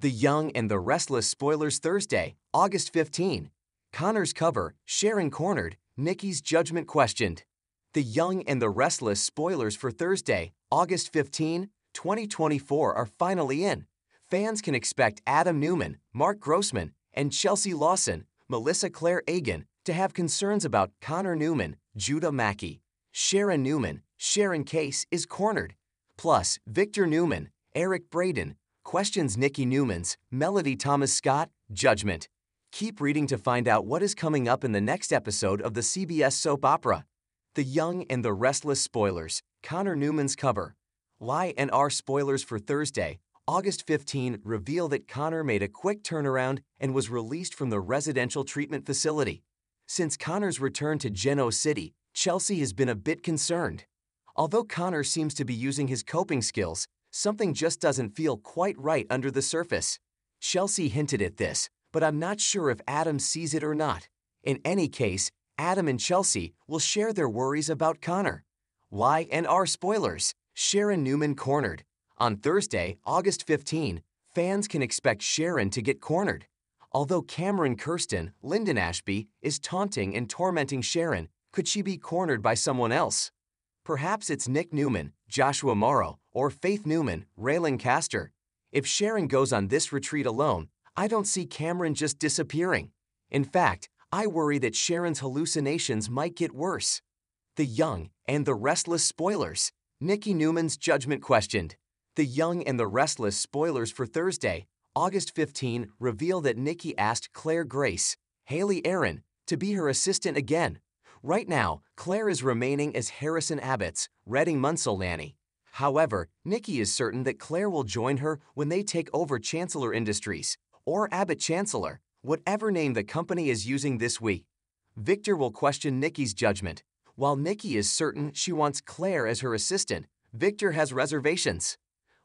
The Young and the Restless spoilers Thursday, August 15. Connor's cover, Sharon cornered, Nikki's judgment questioned. The Young and the Restless spoilers for Thursday, August 15, 2024 are finally in. Fans can expect Adam Newman, Mark Grossman, and Chelsea Lawson, Melissa Claire Egan, to have concerns about Connor Newman, Judah Mackey. Sharon Newman, Sharon Case is cornered. Plus, Victor Newman, Eric Braeden, questions Nikki Newman's, Melody Thomas Scott, judgment. Keep reading to find out what is coming up in the next episode of the CBS soap opera. The Young and the Restless spoilers, Connor Newman's cover. Lie and R spoilers for Thursday, August 15 reveal that Connor made a quick turnaround and was released from the residential treatment facility. Since Connor's return to Genoa City, Chelsea has been a bit concerned. Although Connor seems to be using his coping skills, something just doesn't feel quite right under the surface. Chelsea hinted at this, but I'm not sure if Adam sees it or not. In any case, Adam and Chelsea will share their worries about Connor. Lie and R spoilers. Sharon Newman cornered. On Thursday, August 15, fans can expect Sharon to get cornered. Although Cameron Kirsten, Linden Ashby, is taunting and tormenting Sharon, could she be cornered by someone else? Perhaps it's Nick Newman, Joshua Morrow, or Faith Newman, Reylynn Caster. If Sharon goes on this retreat alone, I don't see Cameron just disappearing. In fact, I worry that Sharon's hallucinations might get worse. The Young and the Restless spoilers. Nikki Newman's judgment questioned. The Young and the Restless spoilers for Thursday, August 15, reveal that Nikki asked Claire Grace, Hayley Erin, to be her assistant again. Right now, Claire is remaining as Harrison Abbott's Reading Munsell nanny. However, Nikki is certain that Claire will join her when they take over Chancellor Industries, or Abbott Chancellor, whatever name the company is using this week. Victor will question Nikki's judgment. While Nikki is certain she wants Claire as her assistant, Victor has reservations.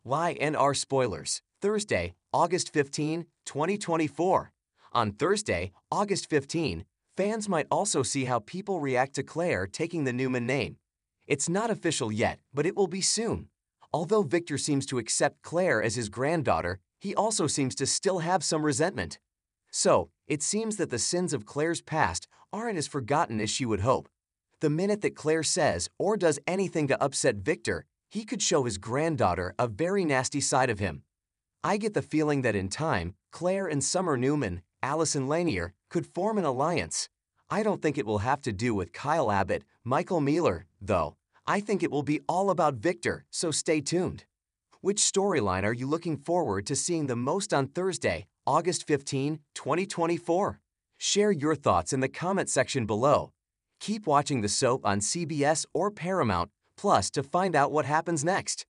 Lie and R spoilers. Thursday, August 15, 2024. On Thursday, August 15, fans might also see how people react to Claire taking the Newman name. It's not official yet, but it will be soon. Although Victor seems to accept Claire as his granddaughter, he also seems to still have some resentment. So, it seems that the sins of Claire's past aren't as forgotten as she would hope. The minute that Claire says or does anything to upset Victor, he could show his granddaughter a very nasty side of him. I get the feeling that in time, Claire and Summer Newman, Allison Lanier, could form an alliance. I don't think it will have to do with Kyle Abbott, Michael Mealor, though. I think it will be all about Victor, so stay tuned. Which storyline are you looking forward to seeing the most on Thursday, August 15, 2024? Share your thoughts in the comment section below. Keep watching the soap on CBS or Paramount Plus to find out what happens next.